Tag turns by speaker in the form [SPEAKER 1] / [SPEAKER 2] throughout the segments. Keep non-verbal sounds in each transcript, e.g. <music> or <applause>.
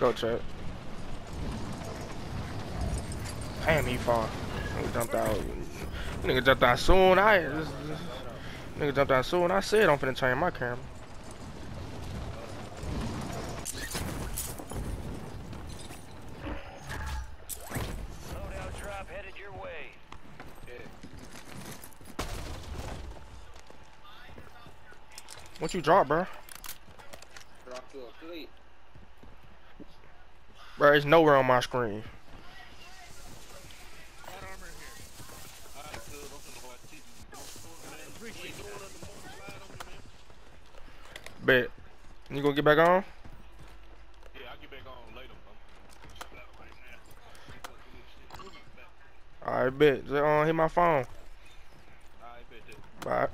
[SPEAKER 1] Let's go, chat. Damn, he fall. Nigga jumped out. Nigga jumped out soon. I this, this, nigga jumped out soon. I said I'm finna change my camera. What you drop, bro?
[SPEAKER 2] Drop to a fleet.
[SPEAKER 1] Bro, it's nowhere on my screen. Bet. You gonna get back on?
[SPEAKER 3] Yeah, I'll get back on later.
[SPEAKER 1] Alright, bet. Just uh, hit my phone.
[SPEAKER 3] I bet.
[SPEAKER 1] Bye.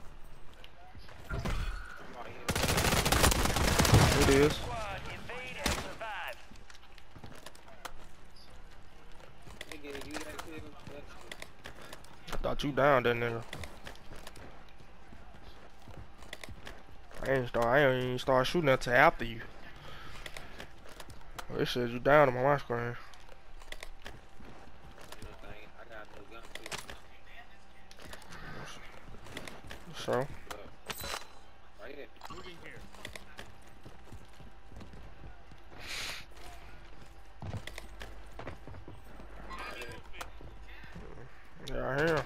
[SPEAKER 1] It is.
[SPEAKER 4] Squad, invade and survive.
[SPEAKER 2] Nigga, you that kid? That's
[SPEAKER 1] I thought you down that nigga. I ain't start. I ain't even start shooting until after you. Oh, it says you down on my screen. So
[SPEAKER 2] Right here.
[SPEAKER 1] I hear.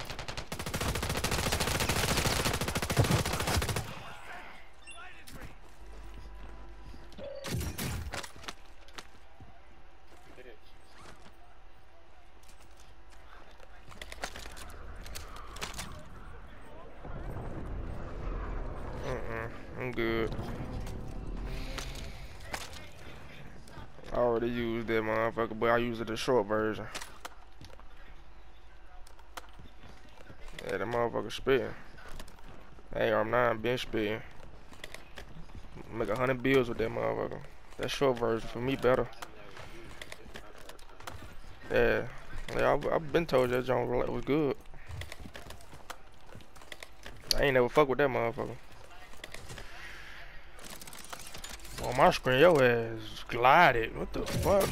[SPEAKER 1] Mm-mm, I'm good. I already used that motherfucker, but I used it the short version. Yeah, that motherfucker spitting. Hey, I'm not been spitting. Make a hundred bills with that motherfucker. That short version for me better. Yeah, yeah, I've, I've been told that John was good. I ain't never fuck with that motherfucker. On my screen, your ass glided. What the fuck?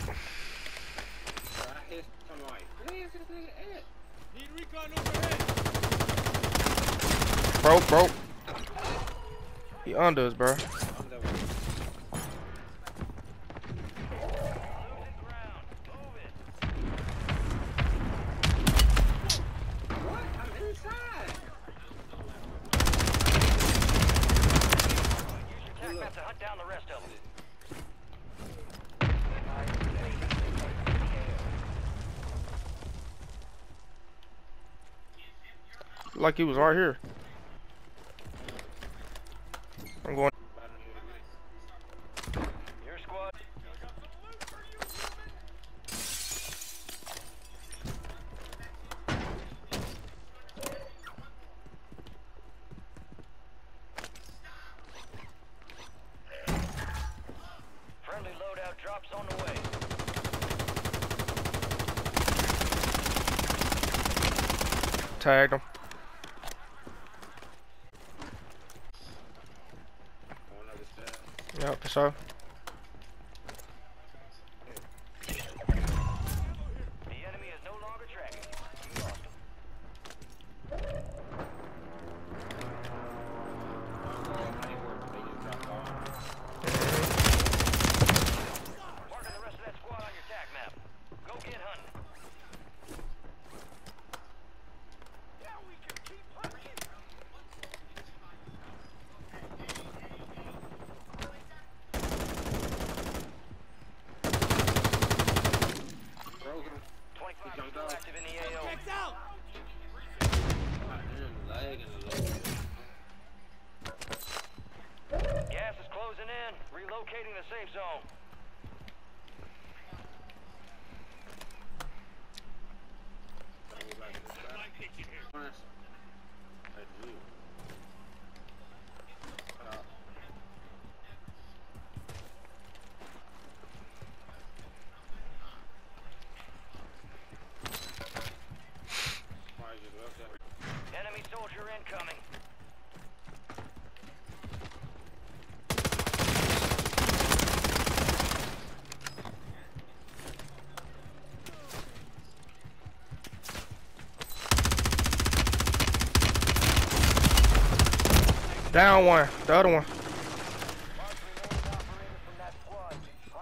[SPEAKER 2] Bro, I hit bro.
[SPEAKER 1] broke. He under us, bro. Like he was right here. I'm going.
[SPEAKER 4] Your squad. Friendly loadout drops on the way.
[SPEAKER 1] Tagged him.
[SPEAKER 2] On the other side.
[SPEAKER 1] Yep, for sure.
[SPEAKER 4] The enemy is no longer tracking you. You lost them. Marking the rest of that squad on your tac map. Go get hunting.
[SPEAKER 2] Broke him.
[SPEAKER 4] 25
[SPEAKER 2] jumped
[SPEAKER 4] still
[SPEAKER 2] out.
[SPEAKER 4] active in the AO.
[SPEAKER 2] Damn, lagging a little bit.
[SPEAKER 4] Gas is closing in. Relocating the safe zone.
[SPEAKER 2] Bring me back to the side. Honest. That's you. Uh, why you left that?
[SPEAKER 4] Enemy soldier incoming.
[SPEAKER 1] Down one. The other one.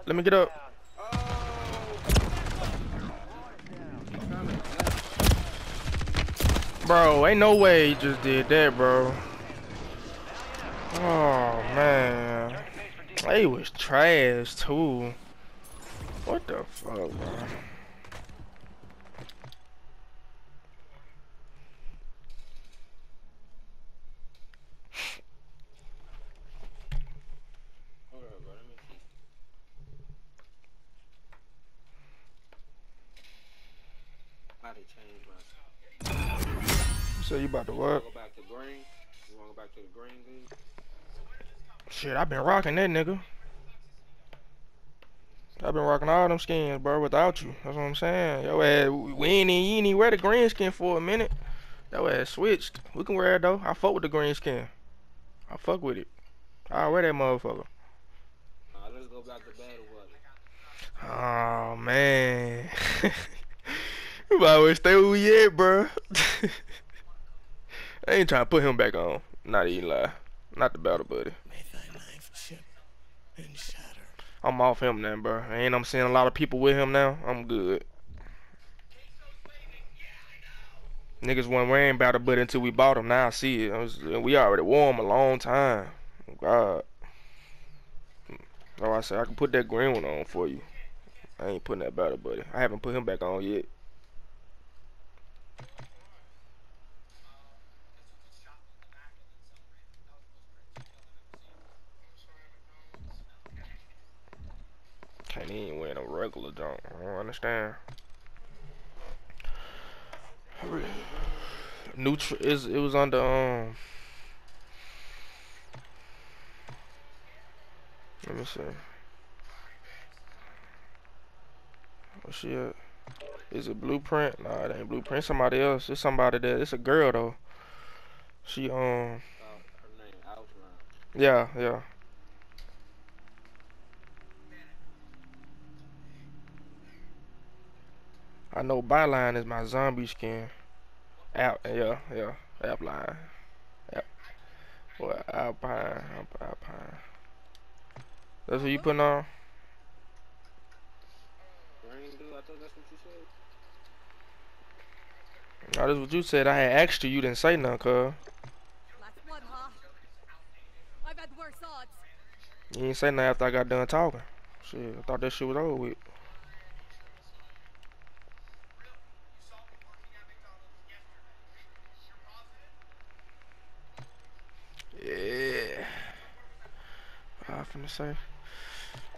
[SPEAKER 1] Let me get up. Bro, ain't no way he just did that, bro. Oh, man. He was trash, too. What the fuck, bro?
[SPEAKER 2] Hold up, bro. Let me see. About to change my.
[SPEAKER 1] So you about to what?
[SPEAKER 2] go back to green? You wanna go back to the green league?
[SPEAKER 1] Shit, I've been rocking that nigga. I've been rocking all them skins, bro, without you. That's what I'm saying. Yo, ass, we ain't even, you ain't even wear the green skin for a minute. Yo, ass switched. We can wear it though. I fuck with the green skin. I fuck with it. I wear that motherfucker.
[SPEAKER 2] Let's go back to battle buddy.
[SPEAKER 1] Oh man. <laughs> you might stay where we at, bro. <laughs> I ain't trying to put him back on. Not even lie. Not the battle buddy.
[SPEAKER 5] May thy life chip and shatter.
[SPEAKER 1] I'm off him now, bro. And I'm seeing a lot of people with him now. I'm good. Niggas wasn't wearing battle buddy until we bought him. Now I see it. I was, we already wore him a long time. God. Oh, I said I can put that green one on for you. I ain't putting that battle buddy. I haven't put him back on yet. Can't even wear no regular dunk. I don't understand. Neutral is it was under um. Let me see. What's she at? Is it Blueprint? Nah, it ain't Blueprint. Somebody else. It's somebody that. It's a girl though. She um.
[SPEAKER 2] Her name Outline.
[SPEAKER 1] Yeah, yeah. I know Byline is my zombie skin. Out, yeah, yeah. Outline. Yep. What Alpine? Alp- Alpine. That's what you putting on?
[SPEAKER 2] Green dude, I thought that's what you said.
[SPEAKER 1] That's what you said. I had asked you. You didn't say nothing, cuz.
[SPEAKER 6] Huh? I've had worse odds.
[SPEAKER 1] You didn't say nothing after I got done talking. Shit, I thought that shit was over with. Yeah. What I finna say.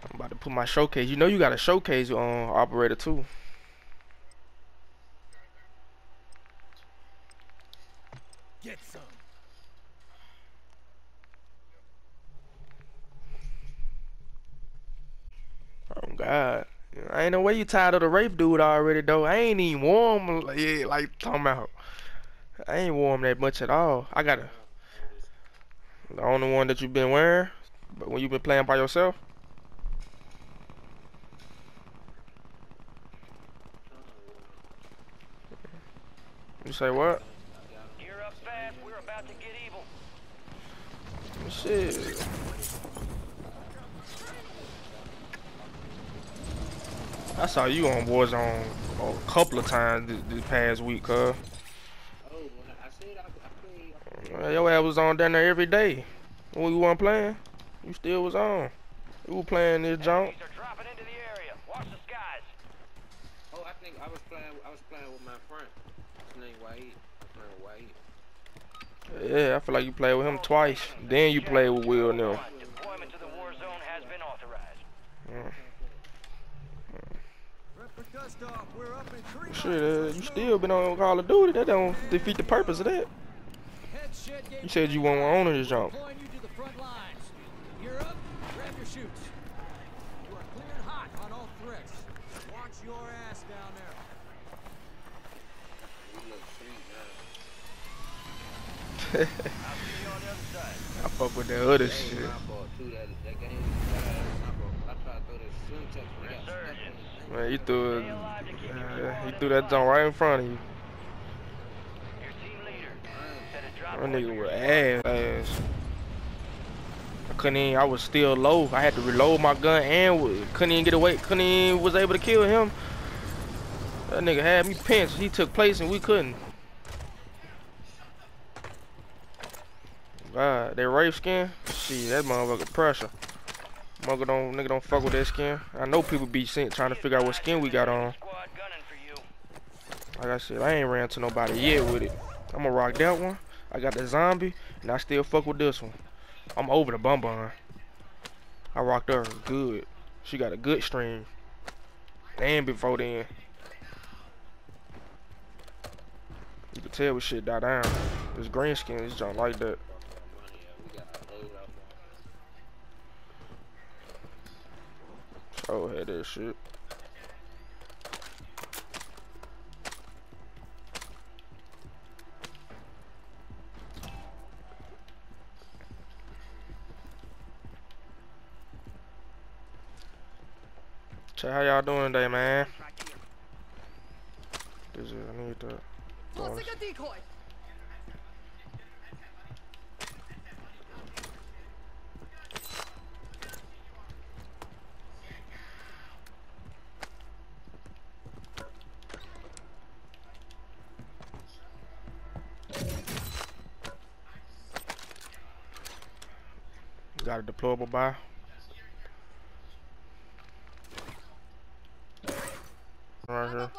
[SPEAKER 1] I'm about to put my showcase. You know you got a showcase on operator too.
[SPEAKER 5] Get some.
[SPEAKER 1] Oh God. I ain't no way you tired of the rape dude already though. I ain't even warm yeah, like talking about. I ain't warm that much at all. I got a the only one that you've been wearing, but when you've been playing by yourself. You say what?
[SPEAKER 4] Gear up fast. We're about to get evil.
[SPEAKER 1] Shit. I saw you on Warzone a couple of times this, this past week, cuz.
[SPEAKER 2] Oh, I, I said I, I played.
[SPEAKER 1] Uh, Your ass was on down there every day. When we weren't playing, you still was on. You were playing this junk.
[SPEAKER 4] Are into the area. Watch the skies.
[SPEAKER 2] Oh, I think I was playing. I was playing with my friend. His name Wade. I was playing with Wade.
[SPEAKER 1] Yeah, I feel like you played with him twice. Then you played with Will and them.
[SPEAKER 4] Deployment to the war zone has been authorized.
[SPEAKER 1] Shit, uh, you still been on Call of Duty. That don't defeat the purpose of that. You said you weren't owning this junk.
[SPEAKER 5] Deploying you to the front lines. Gear up, grab your shoots. You are clear and hot on all threats. Watch your ass down there.
[SPEAKER 2] We look sweet now.
[SPEAKER 4] I'll see you on the other side.
[SPEAKER 1] I fuck with that other
[SPEAKER 2] That was
[SPEAKER 1] shit.
[SPEAKER 2] my fault too. That that game. That, that was my fault. I tried to throw that swim check. but I got stuck in
[SPEAKER 4] Resurgence.
[SPEAKER 2] the thing.
[SPEAKER 1] Man, you threw it.
[SPEAKER 4] Stay alive to keep you
[SPEAKER 1] Uh, he threw that junk right in front of you.
[SPEAKER 4] Your team leader said a drop
[SPEAKER 1] That nigga
[SPEAKER 4] for
[SPEAKER 1] was ass. ass. I couldn't even, I was still low. I had to reload my gun and couldn't even get away. Couldn't even was able to kill him. That nigga had me pinched. He took place and we couldn't. God, that rape skin. See, that motherfucker pressure. Mother don't nigga don't fuck with that skin. I know people be sent trying to figure out what skin we got on. Like I said, I ain't ran to nobody yet with it. I'm gonna rock that one. I got the zombie, and I still fuck with this one. I'm over the bum bun. I rocked her good. She got a good stream. And before then. You can tell when shit die down. This green skin is junk like that.
[SPEAKER 2] Money, yeah, we got a load up
[SPEAKER 1] Oh, had that shit. So how y'all doing today, man? This is, I need to.
[SPEAKER 6] Tossing a decoy.
[SPEAKER 1] Deployable buy. Right here.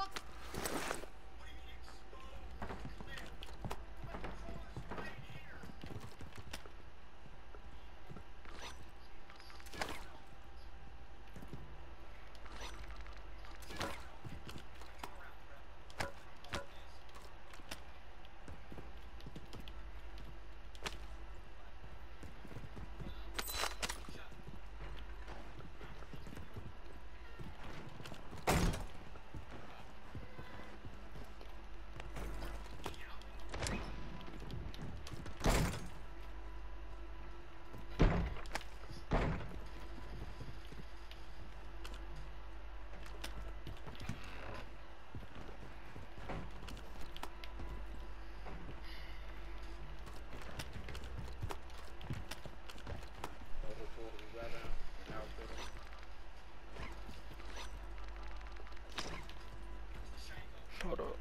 [SPEAKER 2] over for the weather and out for the
[SPEAKER 1] Hold up.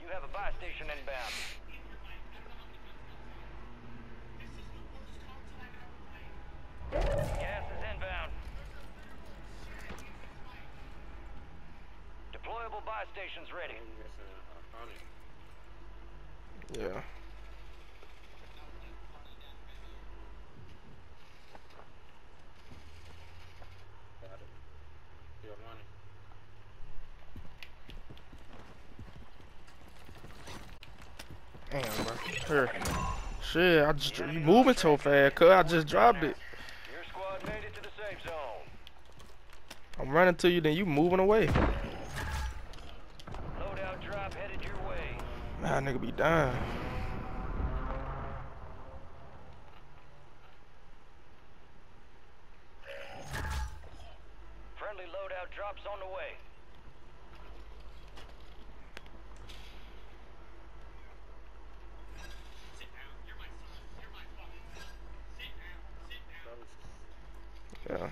[SPEAKER 4] You have a buy station inbound. Gas is inbound. Deployable buy stations ready.
[SPEAKER 2] I'm missing a honey.
[SPEAKER 1] Yeah. Damn, bro. Here. Shit, I just you moving so fast, cuz I just dropped it.
[SPEAKER 4] Your squad made it to the safe zone.
[SPEAKER 1] I'm running to you, then you moving away.
[SPEAKER 4] Loadout drop headed your
[SPEAKER 1] Nah, nigga be dying.
[SPEAKER 4] Friendly loadout drops on the way.
[SPEAKER 1] Yeah.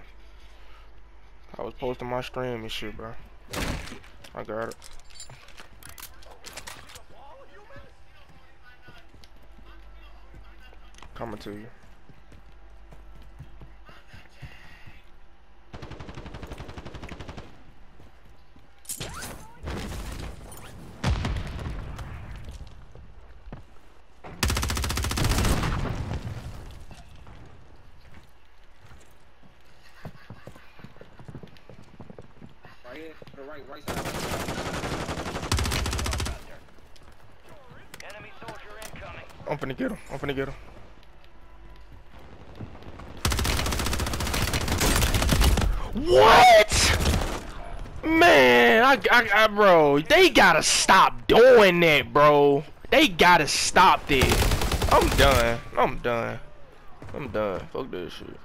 [SPEAKER 1] I was posting my stream and shit, bro. I got it. Coming to you.
[SPEAKER 2] Right here, the right, right side.
[SPEAKER 4] Enemy soldier incoming.
[SPEAKER 1] I'm finna get him. I'm finna get him. What? Man, I, I, I, bro, they gotta stop doing that, bro. They gotta stop this. I'm done. I'm done. I'm done. Fuck this shit.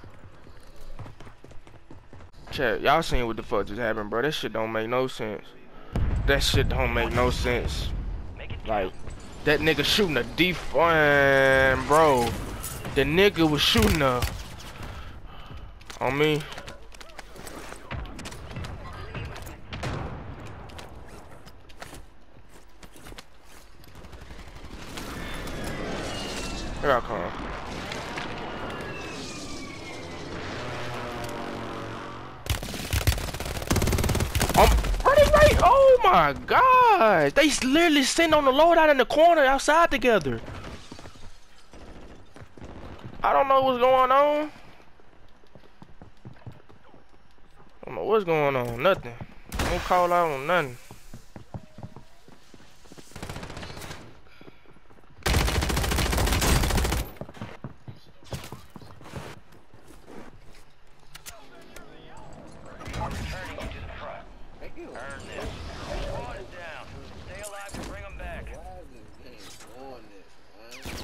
[SPEAKER 1] Chat, y'all seen what the fuck just happened, bro. That shit don't make no sense. That shit don't make no sense. Like, That nigga shooting a deep bro. The nigga was shooting a on me. Here I come. Um, running right. Oh my god. They literally sitting on the loadout in the corner outside together. I don't know what's going on. I don't know what's going on. Nothing. Don't call out on nothing.
[SPEAKER 4] Returning you to the front.
[SPEAKER 2] Thank you.
[SPEAKER 4] Earn this. Squad is down. Stay alive and bring them back.
[SPEAKER 2] Why is this game doing this, man?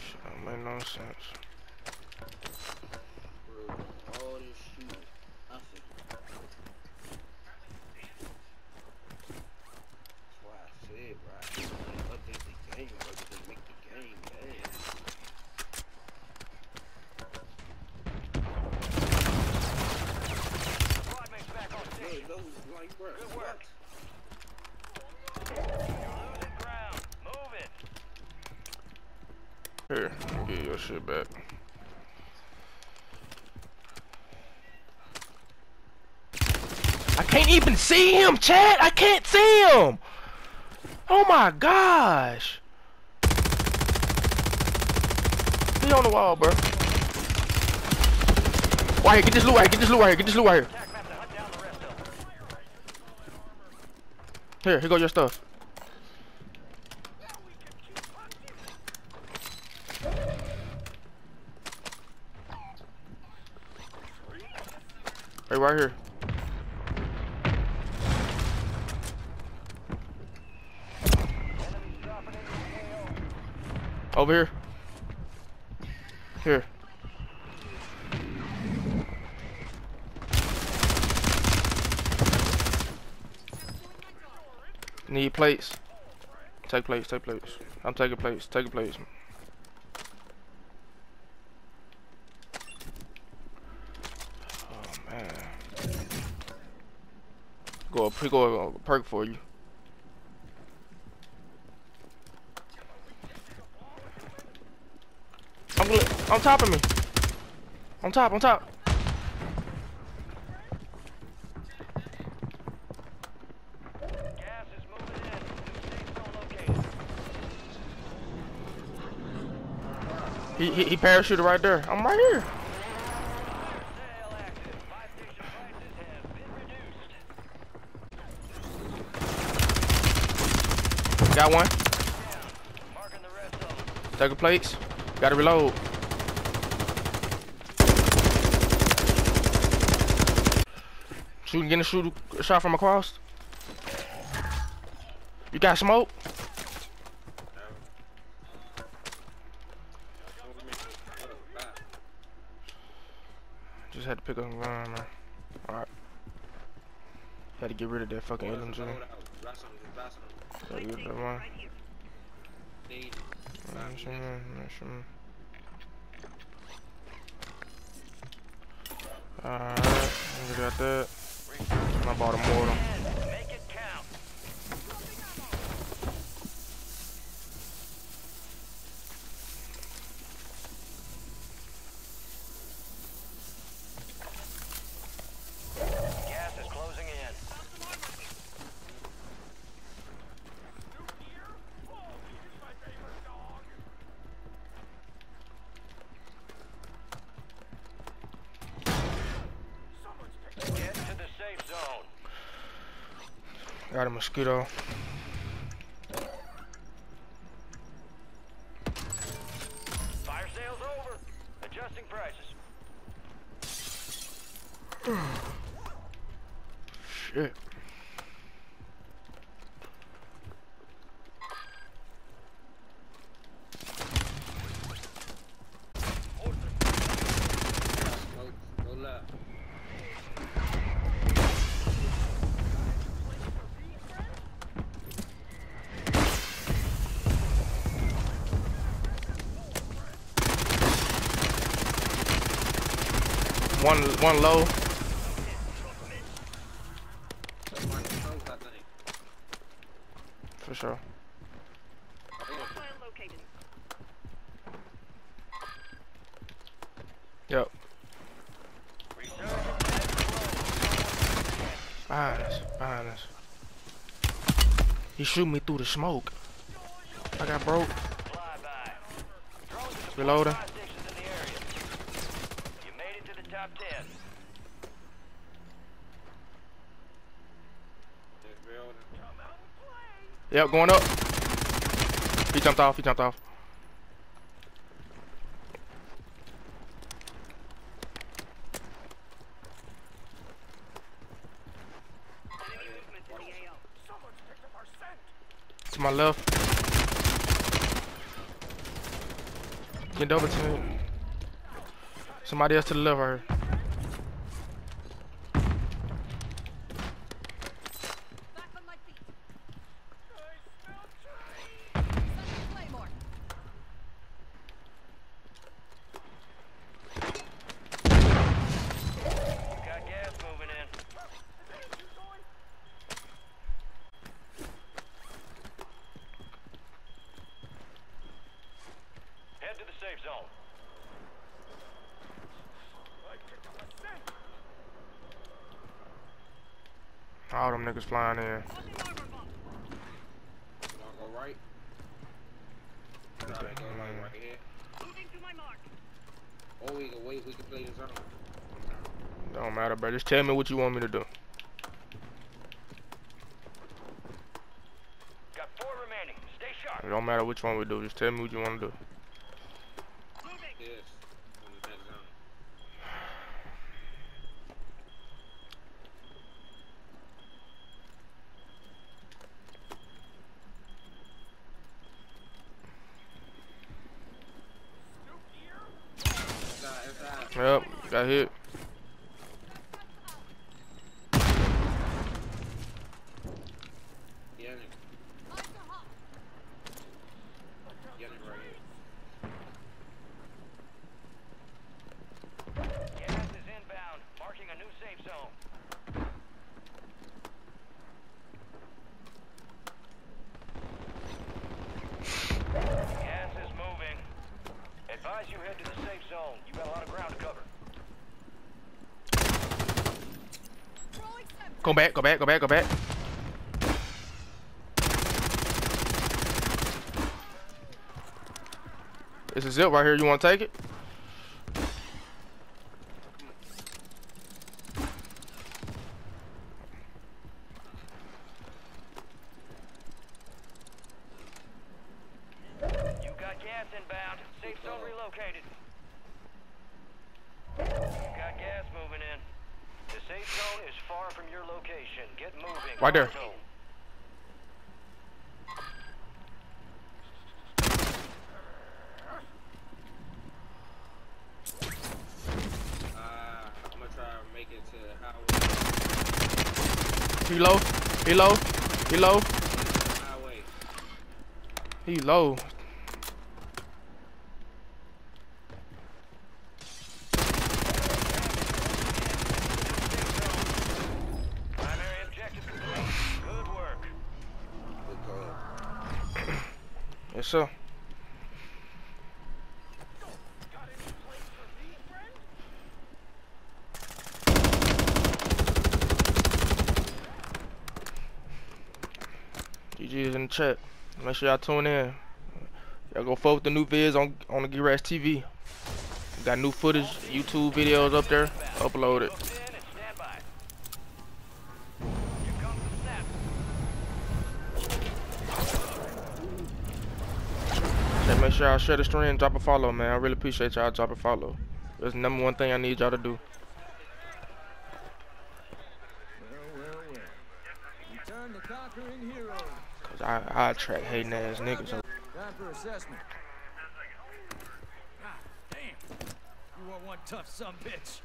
[SPEAKER 1] Shit don't make no sense.
[SPEAKER 2] Bro, all this shooting. Nothing. That's why I said, bro. I can't update the game, bro, because they make the game bad.
[SPEAKER 4] Squad mates back on
[SPEAKER 2] Look,
[SPEAKER 4] station.
[SPEAKER 2] Like,
[SPEAKER 4] Good work.
[SPEAKER 1] Here, get your shit back. I can't even see him, Chad. I can't see him. Oh my gosh. He on the wall, bro. Right here, get this loot right here, get this loot right here, get this loot right here.
[SPEAKER 4] Attack map to hunt down the rest of them.
[SPEAKER 1] Here, here go your stuff. Hey, right here. Over here. Here. Need plates. Take plates, take plates. I'm taking plates, taking plates. Oh man. Go up, go a perk for you. I'm on top of me. On top, on top.
[SPEAKER 4] Gas is moving in. New safe zone located.
[SPEAKER 1] He, he, he parachuted right there. I'm right here. Got one. A plates. Gotta reload. Shooting, getting a shoot shot from across. You got smoke? Just had to pick up some gun, man. Alright. Had to get rid of that fucking LMG.
[SPEAKER 2] Load out. Buy something, just buy something.
[SPEAKER 1] Gotta get that one.
[SPEAKER 2] Need it.
[SPEAKER 1] Sure. Alright, we got that. I bought a mortar.
[SPEAKER 4] Make it count. Gas is closing in. Get to the safe zone.
[SPEAKER 1] Got a mosquito.
[SPEAKER 4] Fire sales over. Adjusting prices. <sighs>
[SPEAKER 1] Shit.
[SPEAKER 2] Smoke. Go left.
[SPEAKER 1] One one low. For sure. Yep. Behind us. Behind us. He shoot me through the smoke. I got broke. Reloading.
[SPEAKER 4] supply stations in the area. You made it to the top 10.
[SPEAKER 1] Yep, going up. He jumped off. He jumped off. To my left. Get to me. Somebody else to the left.
[SPEAKER 6] Back on my feet. Sending Claymore.
[SPEAKER 4] Got gas moving in. Head to the safe zone.
[SPEAKER 1] All them niggas flying in.
[SPEAKER 2] Right. Try to go like right here.
[SPEAKER 6] Moving to my mark.
[SPEAKER 2] Or we can wait, we can play the zone.
[SPEAKER 1] Don't matter, bro. Just tell me what you want me to do.
[SPEAKER 4] Got four remaining. Stay sharp.
[SPEAKER 1] It don't matter which one we do. Just tell me what you want to do.
[SPEAKER 2] Yes. On the next zone. Inside, inside.
[SPEAKER 1] Yep, got hit.
[SPEAKER 2] Yeah, nigga.
[SPEAKER 6] Eyes are hot.
[SPEAKER 2] Yeah, nigga right here.
[SPEAKER 4] Gas is inbound. Marking a new safe zone. Gas is moving. Advise you head to the safe zone. You got a lot of ground to cover.
[SPEAKER 6] Throwing stim.
[SPEAKER 1] Go back, go back, go back, go back. This is it right here. You want to take it?
[SPEAKER 4] You got gas inbound. Safe zone relocated. You got gas moving in. The safe zone is far from your location. Get moving.
[SPEAKER 1] Right there.
[SPEAKER 4] Zone.
[SPEAKER 2] Uh, I'm gonna try to make it to the highway.
[SPEAKER 1] He low. He low. He low. He low.
[SPEAKER 4] Primary objective complete. Good work.
[SPEAKER 2] Good call.
[SPEAKER 1] Yes, sir. Chat. Make sure y'all tune in. Y'all go with the new vids on on the G-Rash TV. Got new footage, YouTube videos up there. Upload it. Make sure y'all share the stream, drop a follow, man. I really appreciate y'all drop a follow. That's the number one thing I need y'all to do.
[SPEAKER 5] Well, well, well. Return the conquering hero.
[SPEAKER 1] Cause I, I attract hating ass niggas.
[SPEAKER 5] Time for assessment. God damn. You are one tough son bitch.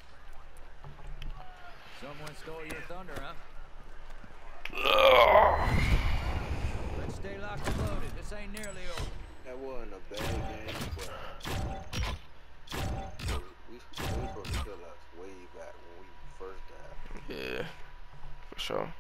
[SPEAKER 5] Someone stole your thunder, huh? Let's stay locked and loaded. This ain't nearly over.
[SPEAKER 2] That wasn't a bad game, but we, we supposed to kill us. way back when we first got.
[SPEAKER 1] Yeah, for sure.